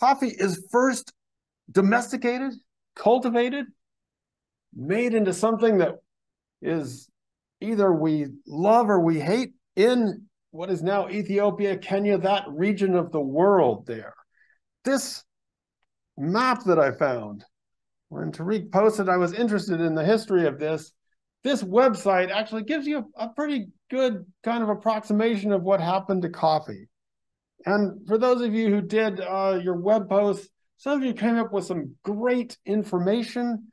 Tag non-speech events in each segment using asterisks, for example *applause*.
coffee is first domesticated, cultivated, made into something that is either we love or we hate in what is now Ethiopia, Kenya, that region of the world there. This map that I found, when Tariq posted, I was interested in the history of this. This website actually gives you a, a pretty good kind of approximation of what happened to coffee. And for those of you who did uh, your web posts, some of you came up with some great information.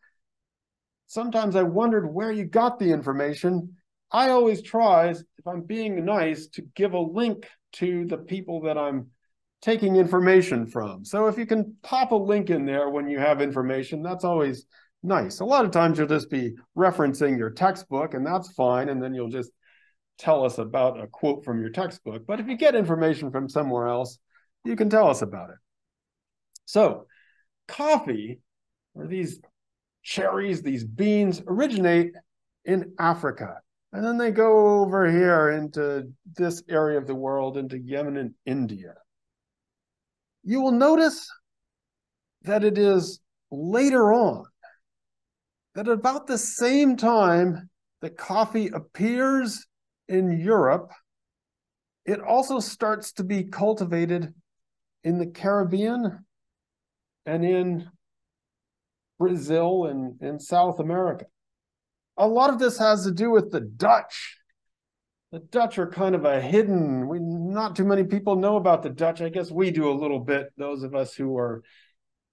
Sometimes I wondered where you got the information. I always try, if I'm being nice, to give a link to the people that I'm taking information from. So if you can pop a link in there when you have information, that's always nice. A lot of times you'll just be referencing your textbook, and that's fine. And then you'll just tell us about a quote from your textbook. But if you get information from somewhere else, you can tell us about it. So, coffee, or these cherries, these beans, originate in Africa. And then they go over here into this area of the world, into Yemen and India. You will notice that it is later on, that about the same time that coffee appears in Europe, it also starts to be cultivated in the Caribbean and in Brazil and in South America. A lot of this has to do with the Dutch. The Dutch are kind of a hidden, we, not too many people know about the Dutch. I guess we do a little bit, those of us who are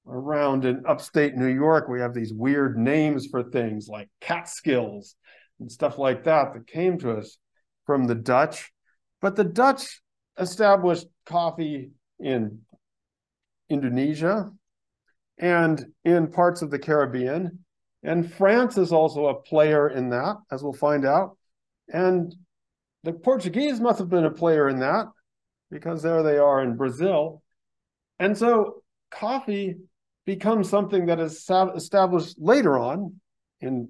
around in upstate New York, we have these weird names for things like Catskills and stuff like that that came to us from the Dutch. But the Dutch established coffee in Indonesia and in parts of the Caribbean. And France is also a player in that, as we'll find out. And the Portuguese must have been a player in that because there they are in Brazil. And so coffee becomes something that is established later on, in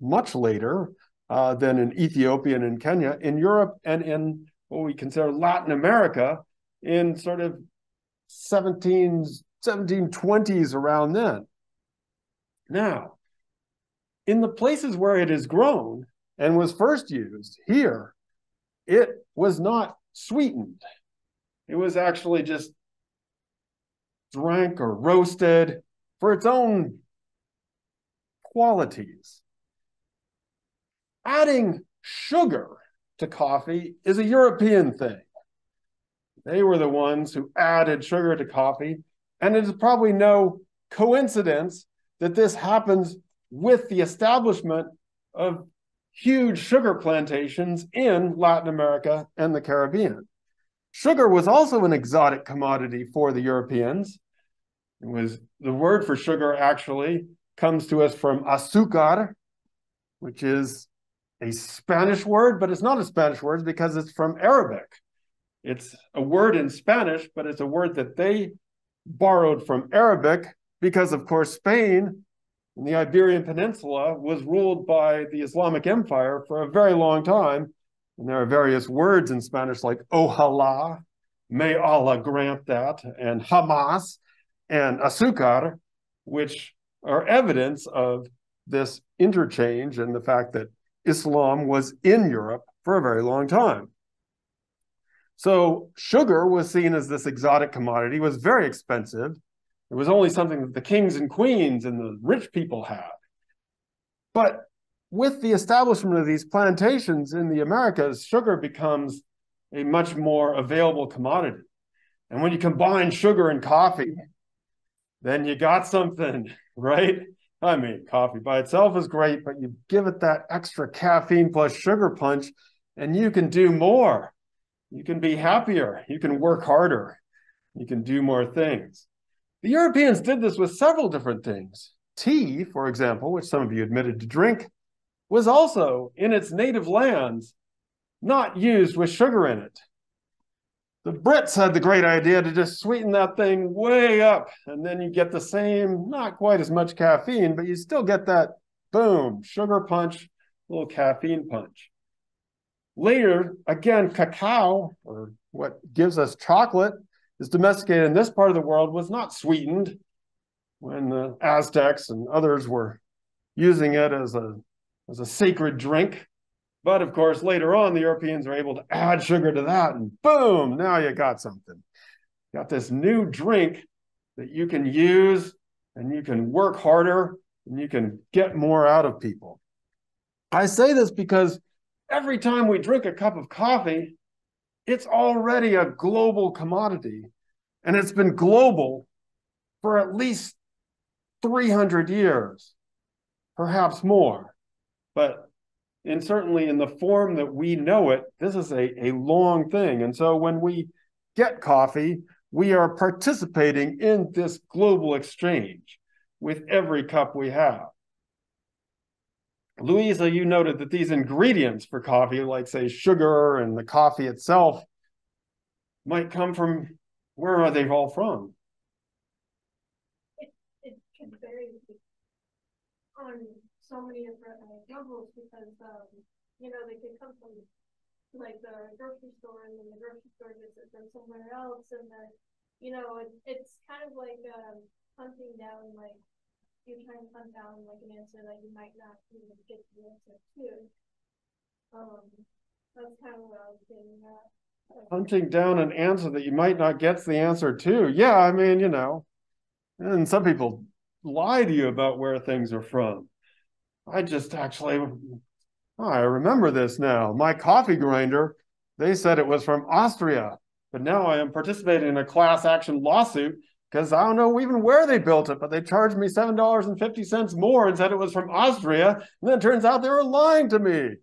much later, uh, than in Ethiopia and in Kenya, in Europe and in what we consider Latin America in sort of 17, 1720s around then. Now, in the places where it is grown and was first used here, it was not sweetened. It was actually just drank or roasted for its own qualities adding sugar to coffee is a European thing. They were the ones who added sugar to coffee. And it is probably no coincidence that this happens with the establishment of huge sugar plantations in Latin America and the Caribbean. Sugar was also an exotic commodity for the Europeans. It was the word for sugar actually comes to us from azúcar, which is a Spanish word, but it's not a Spanish word because it's from Arabic. It's a word in Spanish, but it's a word that they borrowed from Arabic because, of course, Spain and the Iberian Peninsula was ruled by the Islamic Empire for a very long time. And there are various words in Spanish like ojalá, may Allah grant that, and Hamas and azúcar, which are evidence of this interchange and the fact that Islam was in Europe for a very long time. So sugar was seen as this exotic commodity, was very expensive. It was only something that the kings and queens and the rich people had. But with the establishment of these plantations in the Americas, sugar becomes a much more available commodity. And when you combine sugar and coffee, then you got something, *laughs* right? I mean, coffee by itself is great, but you give it that extra caffeine plus sugar punch, and you can do more. You can be happier. You can work harder. You can do more things. The Europeans did this with several different things. Tea, for example, which some of you admitted to drink, was also in its native lands not used with sugar in it. The Brits had the great idea to just sweeten that thing way up, and then you get the same, not quite as much caffeine, but you still get that boom, sugar punch, little caffeine punch. Later, again, cacao, or what gives us chocolate, is domesticated in this part of the world was not sweetened when the Aztecs and others were using it as a, as a sacred drink. But of course, later on, the Europeans are able to add sugar to that, and boom, now you got something. Got this new drink that you can use and you can work harder and you can get more out of people. I say this because every time we drink a cup of coffee, it's already a global commodity. And it's been global for at least 300 years, perhaps more. But and certainly in the form that we know it, this is a, a long thing. And so when we get coffee, we are participating in this global exchange with every cup we have. Louisa, you noted that these ingredients for coffee, like say sugar and the coffee itself, might come from where are they all from? It, it can vary on so many different levels because um, you know they can come from like the grocery store and then the grocery store gets it somewhere else and then you know it, it's kind of like um, hunting down like you're trying to hunt down like an answer that you might not even get the answer to. Um, that's kind of what I was getting at. Hunting down an answer that you might not get the answer to. Yeah, I mean, you know, and some people lie to you about where things are from. I just actually, oh, I remember this now. My coffee grinder, they said it was from Austria, but now I am participating in a class action lawsuit because I don't know even where they built it, but they charged me $7.50 more and said it was from Austria. And then it turns out they were lying to me.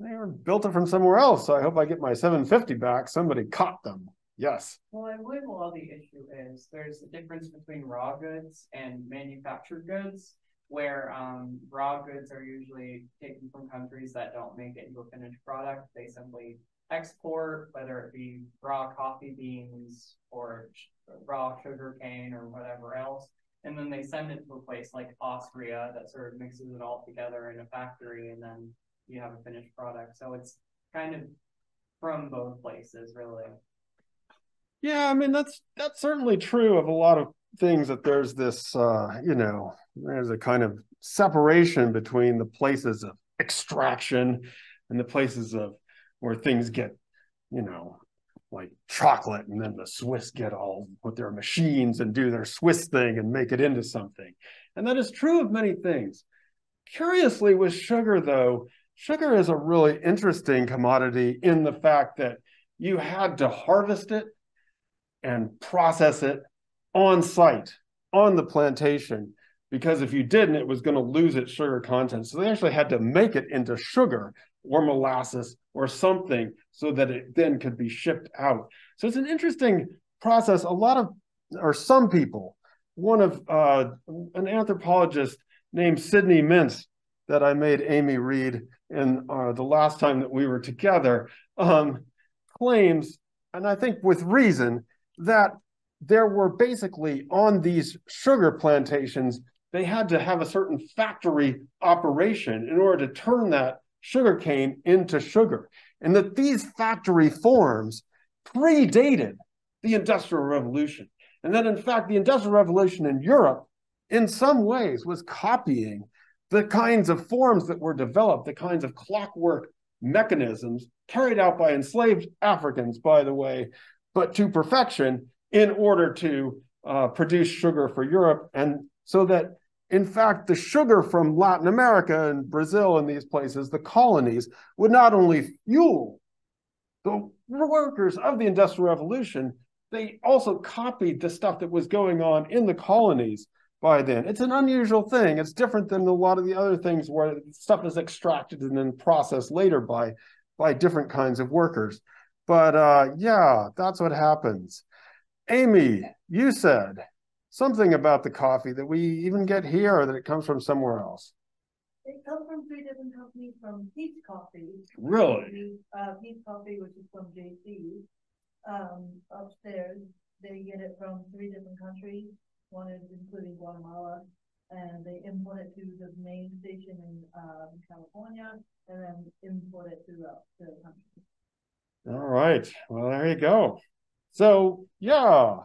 They were built it from somewhere else. So I hope I get my 750 back. Somebody caught them. Yes. Well, I believe a lot of the issue is there's a difference between raw goods and manufactured goods, where um, raw goods are usually taken from countries that don't make it into a finished product. They simply export, whether it be raw coffee beans or raw sugar cane or whatever else. And then they send it to a place like Austria that sort of mixes it all together in a factory and then you have a finished product. So it's kind of from both places, really. Yeah, I mean that's that's certainly true of a lot of things that there's this uh, you know, there's a kind of separation between the places of extraction and the places of where things get, you know, like chocolate, and then the Swiss get all with their machines and do their Swiss thing and make it into something. And that is true of many things. Curiously, with sugar, though, sugar is a really interesting commodity in the fact that you had to harvest it and process it on site, on the plantation, because if you didn't, it was going to lose its sugar content. So they actually had to make it into sugar or molasses or something so that it then could be shipped out. So it's an interesting process. A lot of, or some people, one of uh, an anthropologist named Sidney Mintz that I made Amy read in uh, the last time that we were together, um, claims, and I think with reason, that there were basically on these sugar plantations, they had to have a certain factory operation in order to turn that sugarcane into sugar, and that these factory forms predated the Industrial Revolution. And that, in fact, the Industrial Revolution in Europe, in some ways, was copying the kinds of forms that were developed, the kinds of clockwork mechanisms carried out by enslaved Africans, by the way, but to perfection in order to uh, produce sugar for Europe. And so that in fact, the sugar from Latin America and Brazil and these places, the colonies, would not only fuel the workers of the Industrial Revolution, they also copied the stuff that was going on in the colonies by then. It's an unusual thing. It's different than a lot of the other things where stuff is extracted and then processed later by, by different kinds of workers. But uh, yeah, that's what happens. Amy, you said something about the coffee that we even get here or that it comes from somewhere else? It comes from three different companies from Peet's Coffee. Really? Uh, Peet's Coffee, which is from JC, um, upstairs. They get it from three different countries. One is including Guatemala, and they import it to the main station in uh, California, and then import it throughout the country. All right. Well, there you go. So, yeah,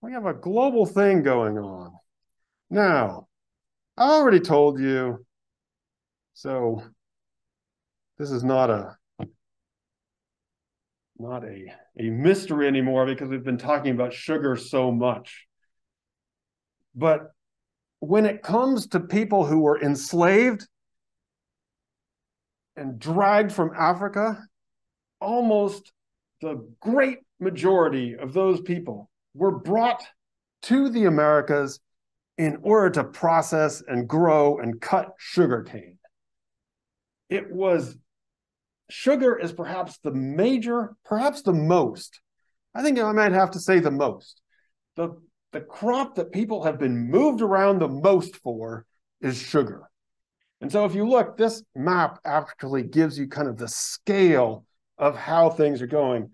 we have a global thing going on. Now, I already told you, so this is not a not a, a mystery anymore because we've been talking about sugar so much. But when it comes to people who were enslaved and dragged from Africa, almost the great majority of those people were brought to the Americas in order to process and grow and cut sugarcane. It was sugar is perhaps the major, perhaps the most. I think I might have to say the most. The, the crop that people have been moved around the most for is sugar. And so if you look, this map actually gives you kind of the scale of how things are going.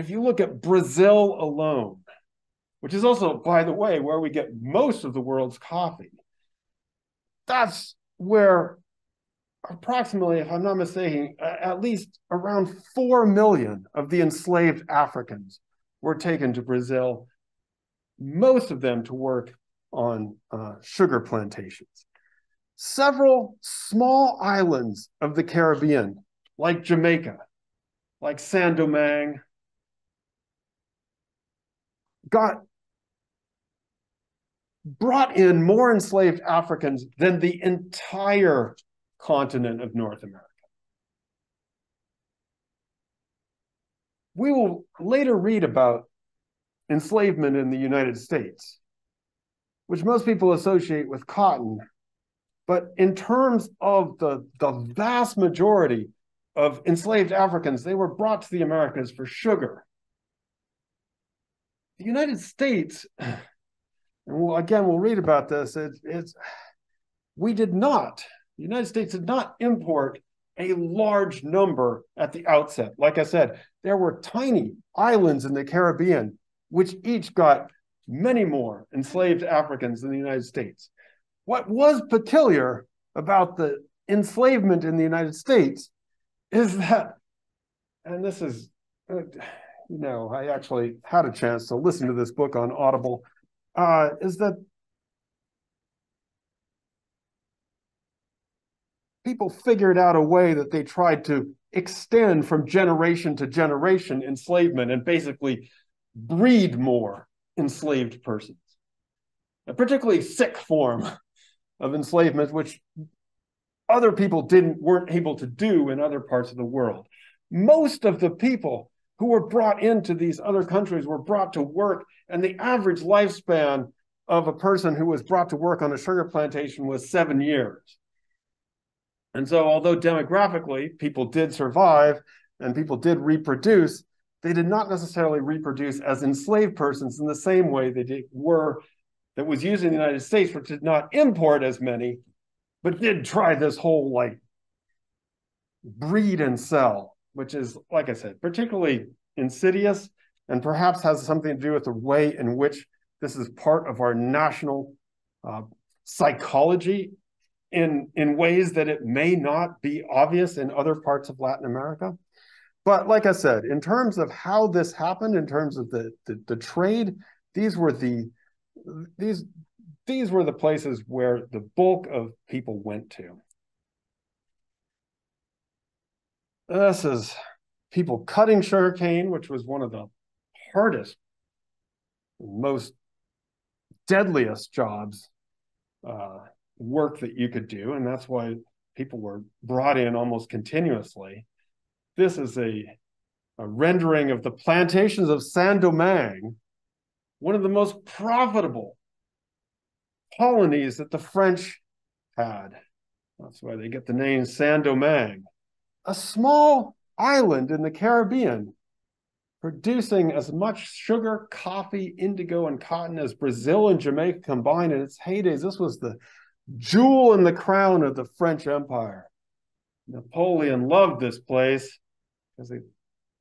If you look at Brazil alone, which is also, by the way, where we get most of the world's coffee, that's where approximately, if I'm not mistaken, at least around 4 million of the enslaved Africans were taken to Brazil, most of them to work on uh, sugar plantations. Several small islands of the Caribbean, like Jamaica, like Saint Domingue, got brought in more enslaved Africans than the entire continent of North America. We will later read about enslavement in the United States, which most people associate with cotton. But in terms of the, the vast majority of enslaved Africans, they were brought to the Americas for sugar. The United States, and we'll, again, we'll read about this, it, it's, we did not the United States did not import a large number at the outset. Like I said, there were tiny islands in the Caribbean, which each got many more enslaved Africans than the United States. What was peculiar about the enslavement in the United States is that, and this is, uh, know, I actually had a chance to listen to this book on Audible, uh, is that people figured out a way that they tried to extend from generation to generation enslavement and basically breed more enslaved persons. A particularly sick form of enslavement, which other people didn't weren't able to do in other parts of the world. Most of the people who were brought into these other countries were brought to work, and the average lifespan of a person who was brought to work on a sugar plantation was seven years. And so, although demographically people did survive and people did reproduce, they did not necessarily reproduce as enslaved persons in the same way they did, were that was used in the United States, which did not import as many, but did try this whole like breed and sell, which is, like I said, particularly insidious and perhaps has something to do with the way in which this is part of our national uh, psychology in, in ways that it may not be obvious in other parts of Latin America. But like I said, in terms of how this happened, in terms of the, the, the trade, these were the these these were the places where the bulk of people went to. This is people cutting sugarcane, which was one of the hardest, most deadliest jobs uh, work that you could do, and that's why people were brought in almost continuously. This is a, a rendering of the plantations of Saint Domingue, one of the most profitable colonies that the French had. That's why they get the name Saint Domingue, a small island in the Caribbean producing as much sugar, coffee, indigo, and cotton as Brazil and Jamaica combined in its heydays. This was the jewel in the crown of the French Empire. Napoleon loved this place because they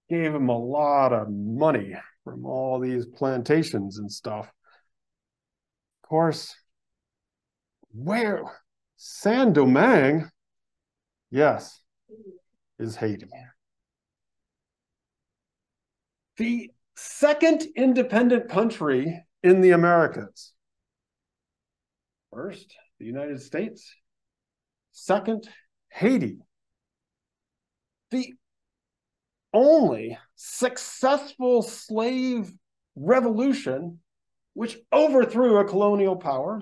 gave him a lot of money from all these plantations and stuff. Of course, where Saint Domingue, yes, is Haiti. The second independent country in the Americas. First, the United States. Second, Haiti. The only successful slave revolution which overthrew a colonial power,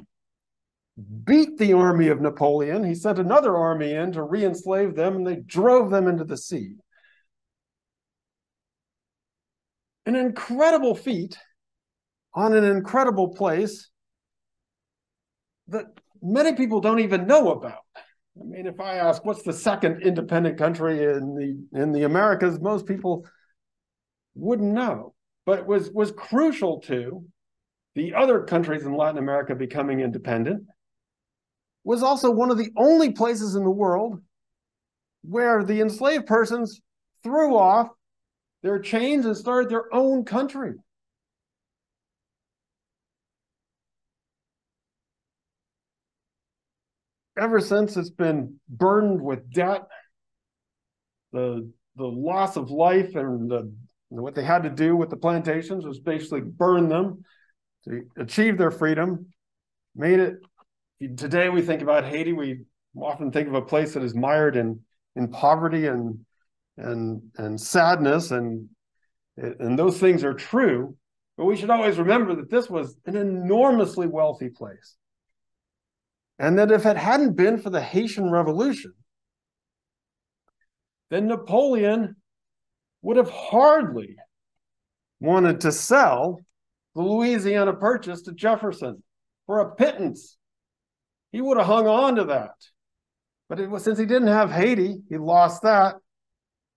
beat the army of Napoleon. He sent another army in to re enslave them, and they drove them into the sea. An incredible feat on an incredible place that many people don't even know about. I mean, if I ask what's the second independent country in the in the Americas, most people wouldn't know. But it was was crucial to the other countries in Latin America becoming independent. Was also one of the only places in the world where the enslaved persons threw off their chains and started their own country. ever since it's been burdened with debt, the the loss of life and the, what they had to do with the plantations was basically burn them to achieve their freedom. Made it. Today we think about Haiti. We often think of a place that is mired in in poverty and and and sadness and and those things are true. But we should always remember that this was an enormously wealthy place. And that if it hadn't been for the Haitian Revolution, then Napoleon would have hardly wanted to sell the Louisiana Purchase to Jefferson for a pittance. He would have hung on to that. But it was since he didn't have Haiti, he lost that.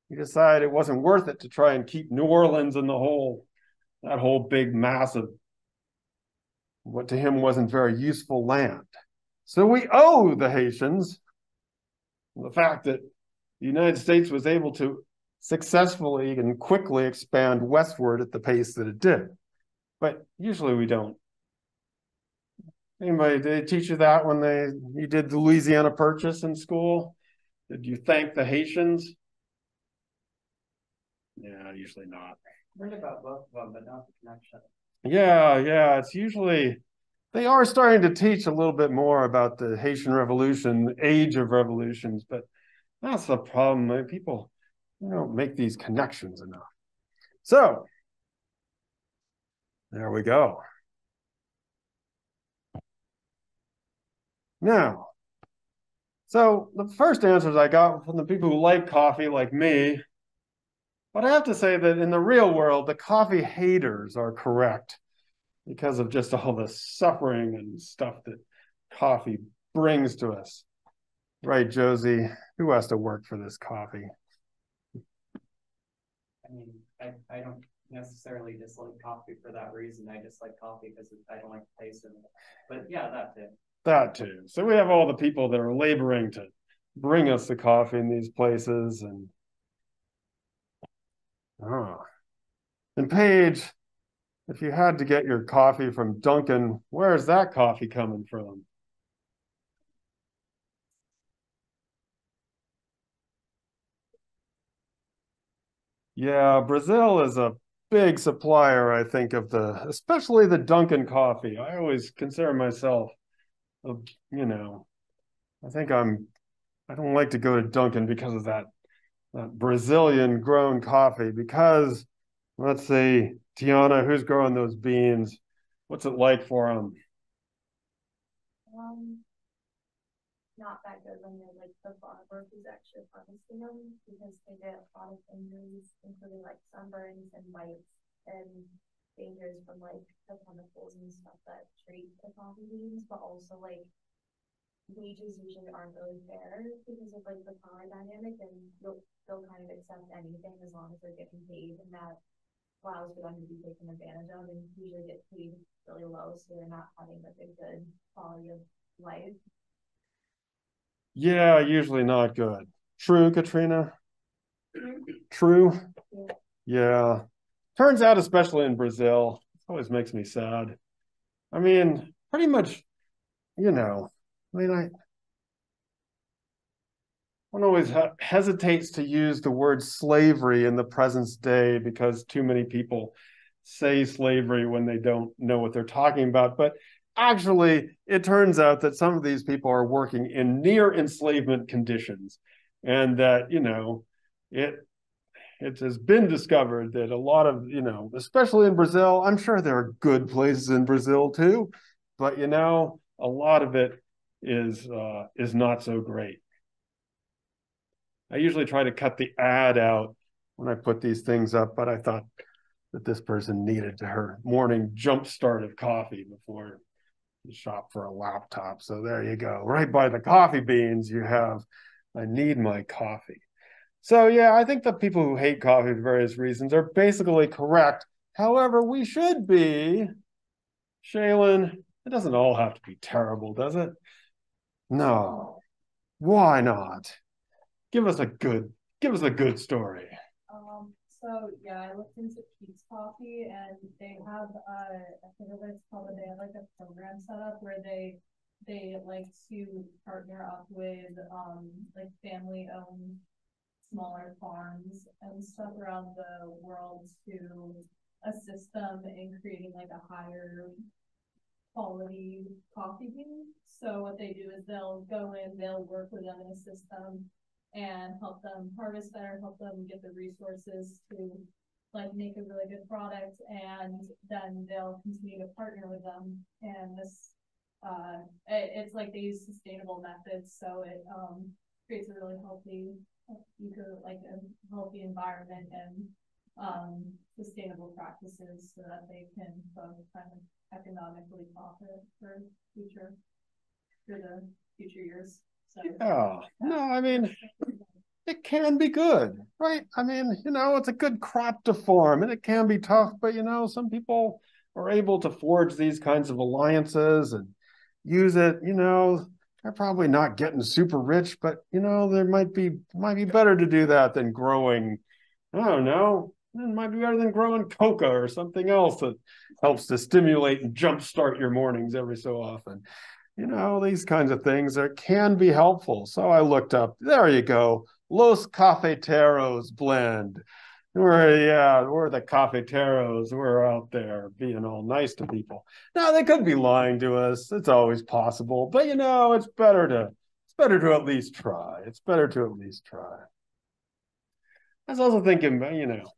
He decided it wasn't worth it to try and keep New Orleans and the whole that whole big mass of what to him wasn't very useful land. So we owe the Haitians the fact that the United States was able to successfully and quickly expand westward at the pace that it did. But usually we don't. Anybody, did they teach you that when they you did the Louisiana Purchase in school? Did you thank the Haitians? Yeah, usually not. Heard about both of them, but not the connection. Yeah, yeah. It's usually they are starting to teach a little bit more about the Haitian Revolution, the age of revolutions, but that's the problem. People you don't make these connections enough. So there we go. Now, so the first answers I got from the people who like coffee, like me, but I have to say that in the real world, the coffee haters are correct because of just all the suffering and stuff that coffee brings to us. Right, Josie? Who has to work for this coffee? I mean, I, I don't necessarily dislike coffee for that reason. I dislike coffee because I don't like the taste of it. But yeah, that too. That too. So we have all the people that are laboring to bring us the coffee in these places and oh. And Paige, if you had to get your coffee from Dunkin', where's that coffee coming from? Yeah, Brazil is a big supplier, I think, of the especially the Dunkin' coffee. I always consider myself, you know, I think I'm. I don't like to go to Dunkin' because of that, that Brazilian grown coffee. Because let's see, Tiana, who's growing those beans? What's it like for them? Um, not that good when you're like the farmer who's actually harvesting them because they get a lot of injuries, including like sunburns and bites and dangers from like the chemicals and stuff that treat the coffee beans, but also like wages usually aren't really fair because of like the power dynamic and they'll, they'll kind of accept anything as long as they're getting paid and that allows for them to be taken advantage of and usually get paid really low, so they're not having like a good quality of life. Yeah, usually not good. True, Katrina? Mm-hmm. True? Yeah. Yeah. Turns out, especially in Brazil, always makes me sad. I mean, pretty much, you know, I mean, I one always hesitates to use the word slavery in the present day because too many people say slavery when they don't know what they're talking about. But actually, it turns out that some of these people are working in near enslavement conditions, and that you know it it has been discovered that a lot of you know especially in brazil i'm sure there are good places in brazil too but you know a lot of it is uh, is not so great. I usually try to cut the ad out when i put these things up but i thought that this person needed her morning jump start of coffee before you shop for a laptop. So there you go. Right by the coffee beans you have i need my coffee so yeah, I think the people who hate coffee for various reasons are basically correct. However, we should be, Shaylin, it doesn't all have to be terrible, does it? No. Why not? Give us a good give us a good story. Um, so yeah, I looked into Peet's Coffee and they have uh I what it's called, they have like a program set up where they they like to partner up with um like family owned smaller farms and stuff around the world to assist them in creating like a higher quality coffee bean. So what they do is they'll go in, they'll work with them and assist them and help them harvest better, help them get the resources to like make a really good product and then they'll continue to partner with them and this uh it, it's like they use sustainable methods so it um creates a really healthy eco, like a healthy environment and um, sustainable practices so that they can both kind of economically profit for future for the future years. So yeah, no, I mean it can be good, right? I mean, you know, it's a good crop to form and it can be tough, but you know, some people are able to forge these kinds of alliances and use it, you know, they're probably not getting super rich, but you know, there might be might be better to do that than growing. I don't know. It might be better than growing coca or something else that helps to stimulate and jumpstart your mornings every so often. You know, these kinds of things that can be helpful. So I looked up, there you go, Los Cafeteros blend. We're yeah, we're the cafeteros. We're out there being all nice to people. Now they could be lying to us. It's always possible, but you know, it's better to it's better to at least try. It's better to at least try. I was also thinking, you know,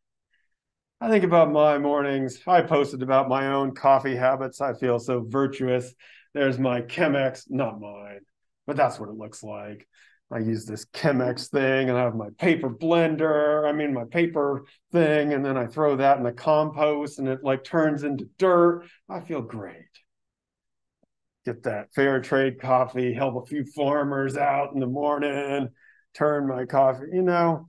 I think about my mornings. I posted about my own coffee habits. I feel so virtuous. There's my Chemex, not mine, but that's what it looks like. I use this Chemex thing and I have my paper blender, I mean, my paper thing, and then I throw that in the compost and it like turns into dirt. I feel great. Get that fair trade coffee, help a few farmers out in the morning, turn my coffee, you know.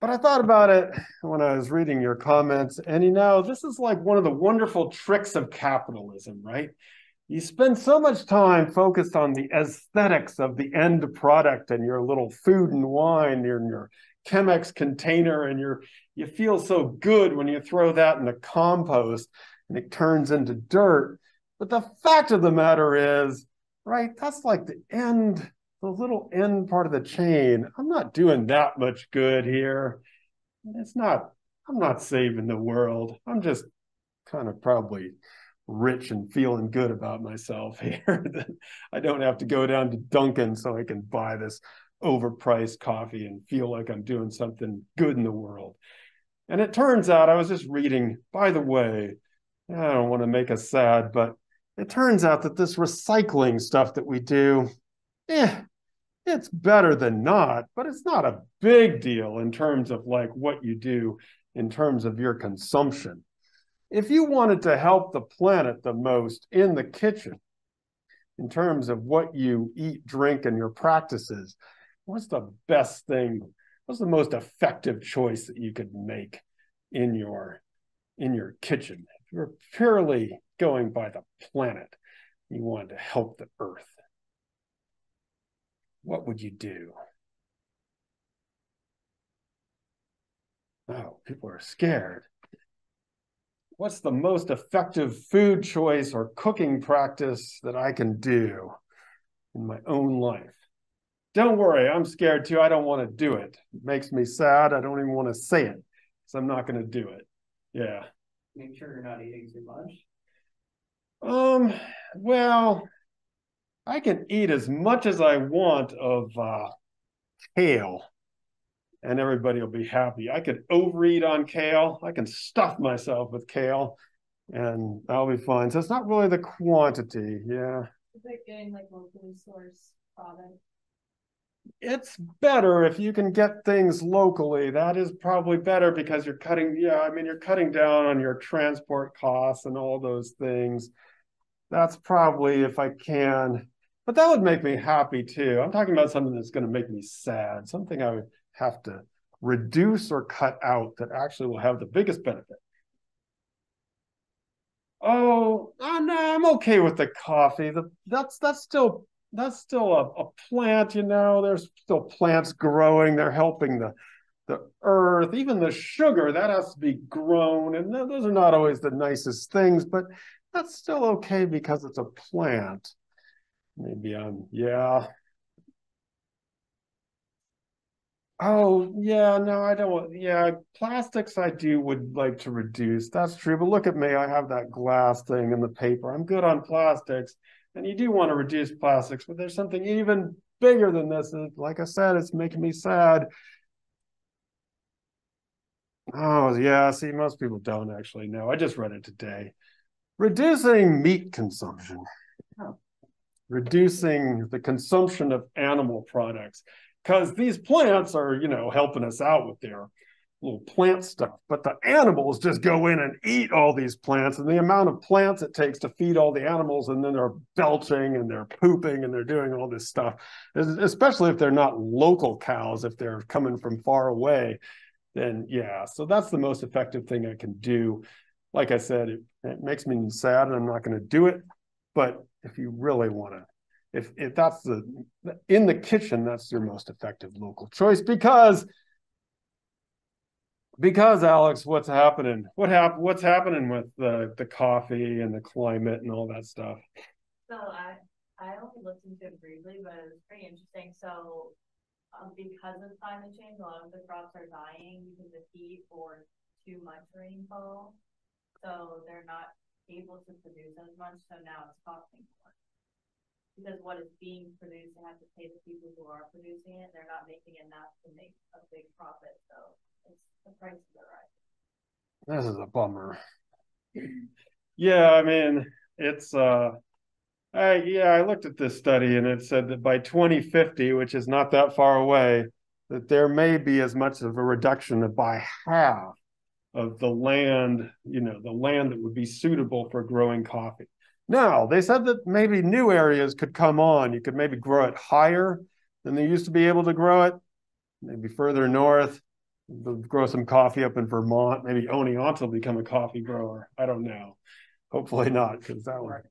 But I thought about it when I was reading your comments, and you know, this is like one of the wonderful tricks of capitalism, right? You spend so much time focused on the aesthetics of the end product and your little food and wine in your Chemex container, and you're you feel so good when you throw that in the compost and it turns into dirt. But the fact of the matter is, right, that's like the end, the little end part of the chain. I'm not doing that much good here. It's not, I'm not saving the world. I'm just kind of probably rich and feeling good about myself *laughs* here. I don't have to go down to Dunkin' so I can buy this overpriced coffee and feel like I'm doing something good in the world. And it turns out I was just reading, by the way, I don't want to make us sad, but it turns out that this recycling stuff that we do, eh, it's better than not, but it's not a big deal in terms of like what you do in terms of your consumption if you wanted to help the planet the most in the kitchen, in terms of what you eat, drink, and your practices, what's the best thing? What's the most effective choice that you could make in your in your kitchen? If you're purely going by the planet, you wanted to help the earth. What would you do? Oh, people are scared what's the most effective food choice or cooking practice that I can do in my own life? Don't worry, I'm scared too. I don't want to do it. It makes me sad. I don't even want to say it because I'm not going to do it. Yeah. make sure you're not eating too much? Um, well, I can eat as much as I want of uh, kale, and everybody will be happy. I could overeat on kale. I can stuff myself with kale, and I'll be fine. So it's not really the quantity. Yeah, It's like getting like locally sourced product. it's better if you can get things locally. That is probably better because you're cutting. Yeah, I mean, you're cutting down on your transport costs and all those things. That's probably if I can. But that would make me happy too. I'm talking about something that's going to make me sad, something I would have to reduce or cut out that actually will have the biggest benefit. Oh, ah, oh no, I'm okay with the coffee. The that's that's still that's still a, a plant, you know. There's still plants growing. They're helping the the earth, even the sugar that has to be grown, and th- those are not always the nicest things, but that's still okay because it's a plant. Maybe I'm, yeah. Oh, yeah, no, I don't want, yeah, plastics I do would like to reduce. That's true. But look at me, I have that glass thing in the paper. I'm good on plastics. And you do want to reduce plastics, but there's something even bigger than this. And like I said, it's making me sad. Oh, yeah, see, most people don't actually know. I just read it today. Reducing meat consumption. Oh. Reducing the consumption of animal products because these plants are, you know, helping us out with their little plant stuff. But the animals just go in and eat all these plants, and the amount of plants it takes to feed all the animals, and then they're belching and they're pooping and they're doing all this stuff, especially if they're not local cows, if they're coming from far away. Then, yeah, so that's the most effective thing I can do. Like I said, it, it makes me sad and I'm not going to do it. But if you really want to if if that's the in the kitchen that's your most effective local choice because because alex what's happening what hap- what's happening with the the coffee and the climate and all that stuff So I, I only looked to it briefly, but it was pretty interesting. So, um, because of climate change, a lot of the crops are dying because of heat or too much rainfall. So they're not able to produce as much, so now it's costing more. Because what is being produced, they have to pay the people who are producing it, they're not making enough to make a big profit, so it's, the prices are rising. this is a bummer. Yeah i mean it's uh I, yeah i looked at this study and it said that by 2050 which is not that far away that there may be as much of a reduction of by half of the land you know the land that would be suitable for growing coffee now, they said that maybe new areas could come on. You could maybe grow it higher than they used to be able to grow it, maybe further north. Grow some coffee up in Vermont. Maybe Oneonta will become a coffee grower. I don't know. Hopefully not, because that would,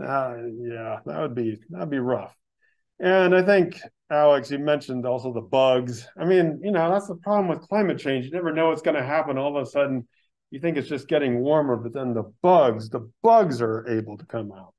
uh, yeah, that would be that'd be rough. And I think Alex, you mentioned also the bugs. I mean, you know, that's the problem with climate change. You never know what's going to happen. All of a sudden, you think it's just getting warmer, but then the bugs, the bugs are able to come out.